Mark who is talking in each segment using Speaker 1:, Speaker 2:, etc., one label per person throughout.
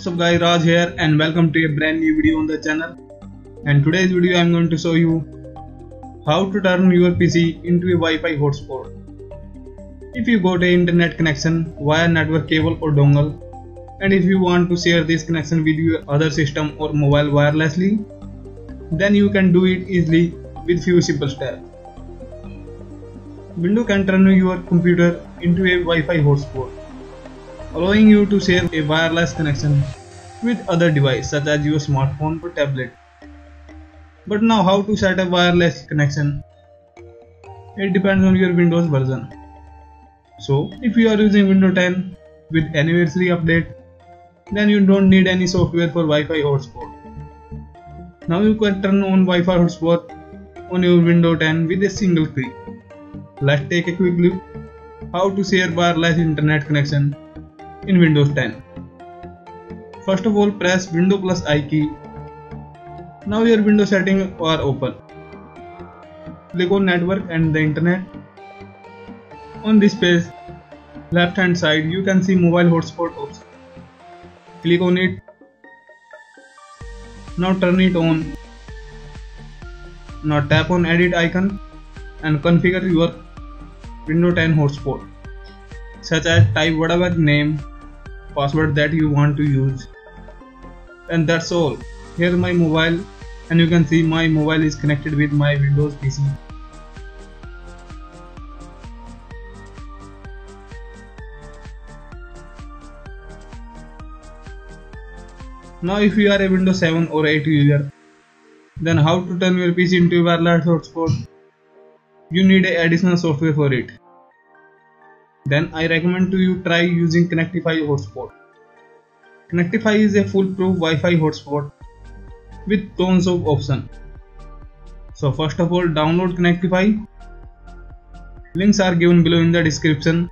Speaker 1: What's up guys Raj here and welcome to a brand new video on the channel and today's video I'm going to show you how to turn your PC into a Wi-Fi hotspot. If you got a internet connection via network cable or dongle and if you want to share this connection with your other system or mobile wirelessly then you can do it easily with few simple steps. Windows can turn your computer into a Wi-Fi hotspot allowing you to share a wireless connection with other devices such as your smartphone or tablet. But now how to set up wireless connection? It depends on your Windows version. So if you are using Windows 10 with anniversary update, then you don't need any software for Wi-Fi hotspot. Now you can turn on Wi-Fi hotspot on your Windows 10 with a single click. Let's take a quick look how to share wireless internet connection in Windows 10. First of all press Windows plus I key. Now your Windows settings are open. Click on network and the internet. On this page, left hand side you can see mobile hotspot option. Click on it. Now turn it on. Now tap on edit icon and configure your Windows 10 hotspot such as type whatever name password that you want to use. And that's all. Here my mobile and you can see my mobile is connected with my windows pc now if you are a windows 7 or 8 user then how to turn your pc into wireless hotspot? You need a additional software for it then I recommend to you try using Connectify hotspot. Connectify is a foolproof Wi-Fi hotspot with tons of options. So first of all download Connectify. Links are given below in the description.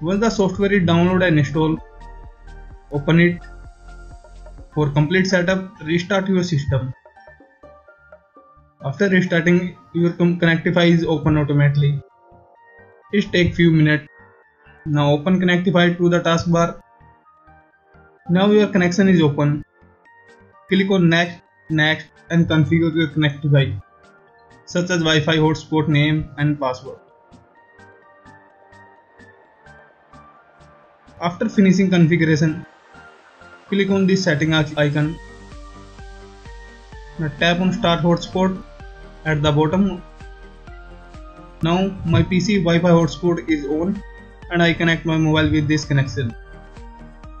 Speaker 1: Once the software is downloaded and installed, open it. For complete setup, restart your system. After restarting, your Connectify is open automatically. It take few minutes. Now open Connectify to the taskbar. Now your connection is open. Click on next, next and configure your Connectify such as Wi-Fi hotspot name and password. After finishing configuration, click on the setting icon. Now tap on start hotspot at the bottom now my PC Wi-Fi hotspot is on and I connect my mobile with this connection.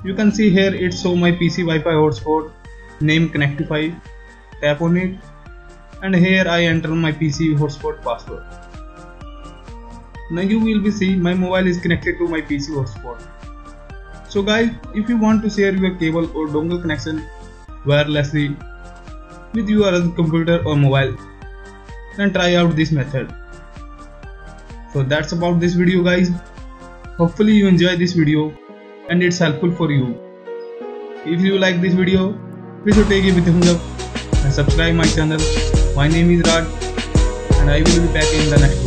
Speaker 1: You can see here it show my PC Wi-Fi hotspot name Connectify. Tap on it and here I enter my PC hotspot password. Now you will be see my mobile is connected to my PC hotspot. So guys if you want to share your cable or dongle connection wirelessly with your other computer or mobile then try out this method so that's about this video guys. Hopefully you enjoy this video and it's helpful for you. If you like this video please take it with a thumbs up and subscribe my channel. My name is Raj and I will be back in the next